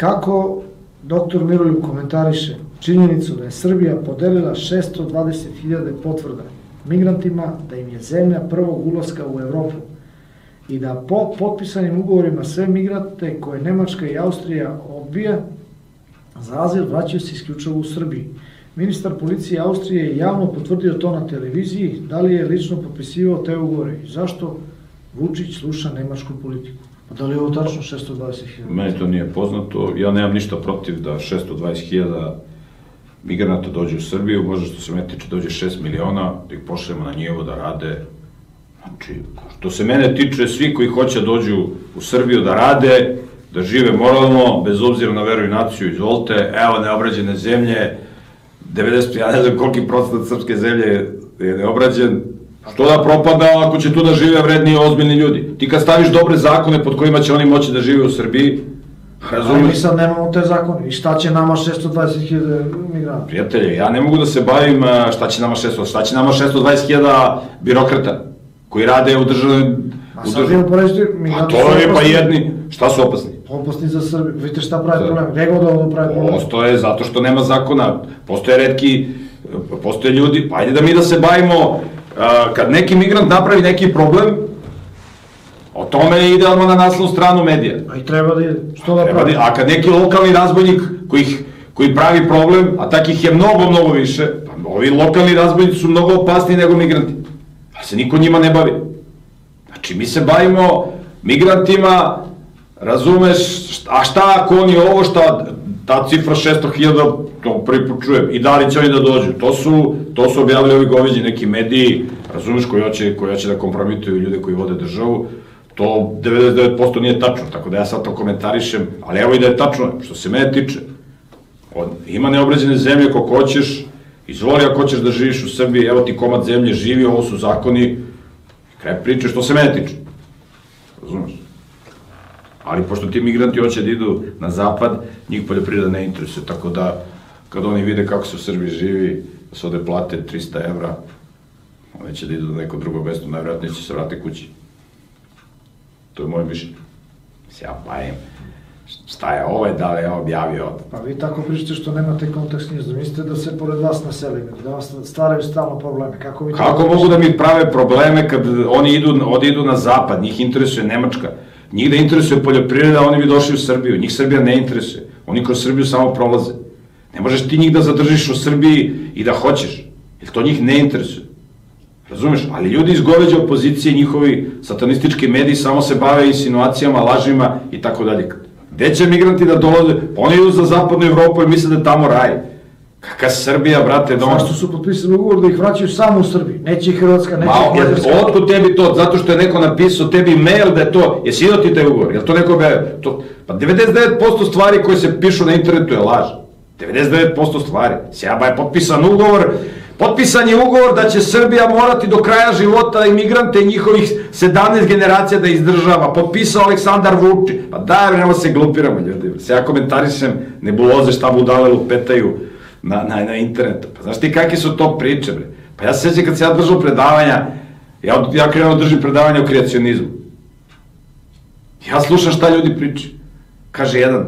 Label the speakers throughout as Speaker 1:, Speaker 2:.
Speaker 1: Kako doktor Miroljub komentariše činjenicu da je Srbija podelila 620.000 potvrda migrantima da im je zemlja prvog ulaska u Evropu i da po potpisanim ugovorima sve migrante koje Nemačka i Austrija odbija za azil vraćaju se isključivo u Srbiji. Ministar policije Austrije je javno potvrdio to na televiziji, da li je lično potpisivao te ugovore i zašto Vučić sluša nemačku politiku. Pa da li je ovo tačno 620.000?
Speaker 2: Meni to nije poznato, ja nemam ništa protiv da 620.000 migranata dođe u Srbiju, možda što se mene tiče dođe 6 miliona, da ih pošljemo na njivo da rade. Znači, što se mene tiče, svi koji hoće dođu u Srbiju da rade, da žive moralno, bez obzira na veru i naciju, izvolite, evo neobrađene zemlje, 90, ja ne znam koliki procenat srpske zemlje je neobrađen, što da propada ako će tu da žive vredni i ozbiljni ljudi. Ti kad staviš dobre zakone pod kojima će oni moći da žive u Srbiji,
Speaker 1: Ali mi sad nemamo te zakone. I šta će nama 620.000 migranta?
Speaker 2: Prijatelje, ja ne mogu da se bavim a, šta će nama 600, šta će nama 620.000 birokrata koji rade u državnoj...
Speaker 1: A sad imamo poređiti,
Speaker 2: A
Speaker 1: migranti
Speaker 2: to je pa jedni, šta su opasni?
Speaker 1: Opasni za Srbiju. Vidite šta pravi
Speaker 2: Da.
Speaker 1: problem. Regodovno pravi problem.
Speaker 2: Postoje, zato što nema zakona, postoje redki, postoje ljudi, pa ajde da mi da se bavimo, a, kad neki migrant napravi neki problem, o tome ide odmah na naslovnu stranu medija.
Speaker 1: A i treba da ide. Što da
Speaker 2: Treba
Speaker 1: pravi?
Speaker 2: da- a kad neki lokalni razbojnik koji, ih- koji pravi problem, a takih je mnogo, mnogo više, pa ovi lokalni razbojnici su mnogo opasniji nego migranti. A se niko njima ne bavi. Znači, mi se bavimo migrantima, razumeš, a šta ako oni ovo, šta, ta cifra 600.000, to prvi put čujem, i da li će oni da dođu, to su, to su objavili ovi goveđi neki mediji, razumeš, koji hoće, koji hoće da kompromituju ljude koji vode državu, to 99% nije tačno, tako da ja sad to komentarišem, ali evo i da je tačno, što se mene tiče, od, ima neobrađene zemlje ko hoćeš, izvoli ako hoćeš da živiš u Srbiji, evo ti komad zemlje, živi, ovo su zakoni, kraj priče, što se mene tiče. Razumeš? Ali pošto ti migranti hoće da idu na zapad, njih poljoprivreda ne interesuje, tako da kad oni vide kako se u Srbiji živi, da se ode plate 300 evra, oni će da idu na neko drugo mesto, najvjerojatnije će se vrati kući. To je moje mišljenje. Se ja bavim šta je ovaj, da li je objavio,
Speaker 1: Pa vi tako pričate što nemate kontekst njizda. Mislite da se pored vas naseli, da vas stvaraju stalno probleme. Kako vi
Speaker 2: Kako mogu da mi prave probleme kad oni idu, odi idu na zapad, njih interesuje Nemačka, njih da interesuje poljoprivreda, oni bi došli u Srbiju, njih Srbija ne interesuje, oni kroz Srbiju samo prolaze. Ne možeš ti njih da zadržiš u Srbiji i da hoćeš, jer to njih ne interesuje. Razumeš? Ali ljudi iz goveđe opozicije, njihovi satanistički mediji samo se bave insinuacijama, lažima i tako dalje. Gde će migranti da dolaze? Pa oni idu za zapadnu Evropu i misle da je tamo raj. Kaka Srbija, brate, doma.
Speaker 1: Zašto su potpisali ugovor da ih vraćaju samo u Srbiji? Neće Hrvatska, neće
Speaker 2: Ma,
Speaker 1: Mađarska.
Speaker 2: otkud tebi to? Zato što je neko napisao tebi mail da je to, jesi vidio ti taj ugovor? Jel to neko be, to, pa 99% stvari koje se pišu na internetu je laž. 99% stvari. Sjaba je potpisan ugovor, potpisan je ugovor da će Srbija morati do kraja života imigrante njihovih 17 generacija da izdržava. Potpisao Aleksandar Vučić. Pa daj, nema se glupiramo ljudi. Se ja komentarišem nebuloze šta budale lupetaju na, na, na internetu. Pa znaš ti kakve su to priče, bre? Pa ja se sjećam kad se ja držao predavanja, ja, ja krenuo da držim predavanja o kreacionizmu. Ja slušam šta ljudi pričaju. Kaže jedan,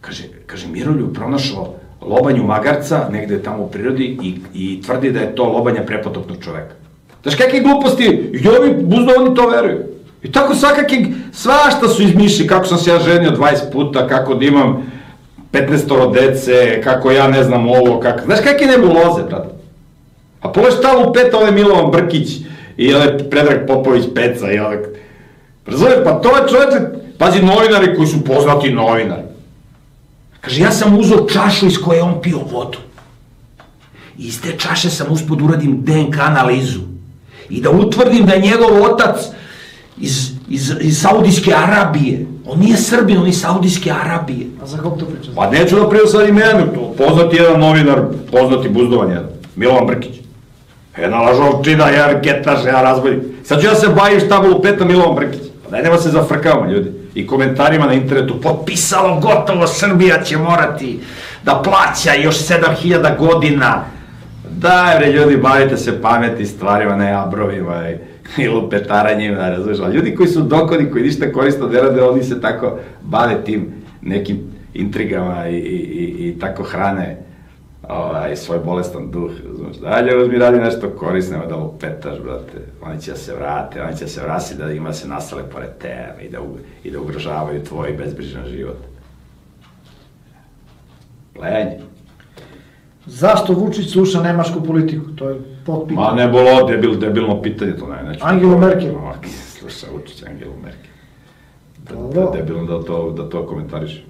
Speaker 2: kaže, kaže Miroljub pronašao lobanju magarca negde tamo u prirodi i, i tvrdi da je to lobanja prepotopnog čoveka. Znaš kakve gluposti, i ovi buzno oni to veruju. I tako svakakve, svašta su izmišli, kako sam se ja ženio 20 puta, kako da imam 15 dece, kako ja ne znam ovo, kako... Znaš kakve nebuloze, brate? A pogledaj šta lupeta ovaj Milovan Brkić i ovaj Predrag Popović Peca i ovaj... Razumeš, pa to je čoveče, pazi, novinari koji su poznati novinari. Kaže, ja sam uzao čašu iz koje je on pio vodu. I iz te čaše sam uspod uradim DNK analizu. I da utvrdim da je njegov otac iz, iz, iz Saudijske Arabije. On nije Srbin, on je iz Saudijske Arabije.
Speaker 1: A za kog to priča?
Speaker 2: Pa neću da prijel sad imenu, to poznati jedan novinar, poznati buzdovan jedan, Milovan Brkić. Jedna lažovčina, jedan ketaš, jedan razbojnik. Sad ću ja se bavim šta mu lupeta Milovan Brkić. Pa daj nema se zafrkavamo ljudi. I komentarima na internetu, potpisalo gotovo, Srbija će morati da plaća još 7000 godina. Daj bre ljudi, bavite se pameti stvarima, ne abrovima i, i lupetaranjima, razumiješ? A ljudi koji su dokoni, koji ništa korisno ne rade, oni se tako bave tim nekim intrigama i, i, i, i tako hrane ovaj, svoj bolestan duh, znaš, dalje uzmi radi nešto korisno, da lupetaš, brate, oni će da se vrate, oni će da se vrati da ima da se nastale pored tebe i da, i da ugrožavaju tvoj bezbrižan život. Plenje.
Speaker 1: Zašto Vučić sluša nemačku politiku? To je potpitanje.
Speaker 2: Ma ne bolo, debil, debilno pitanje, to ne, neću.
Speaker 1: Angelu Merkel.
Speaker 2: Ma, Sluša, učić Angelu Merkel. Da, da, debilno da to, da to komentariš.